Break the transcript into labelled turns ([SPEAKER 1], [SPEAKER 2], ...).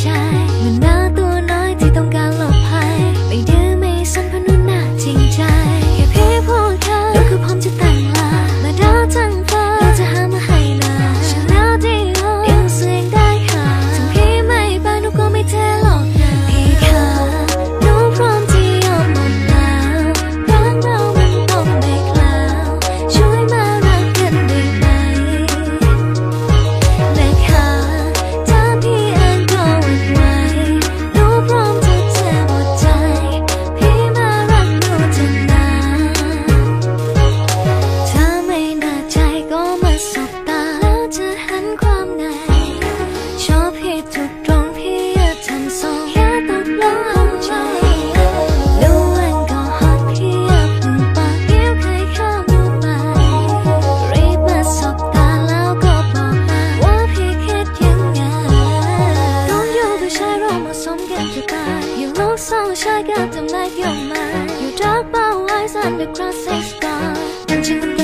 [SPEAKER 1] 摘ช่ No sunshine got to make your mind. You talk about lies and the crossing sky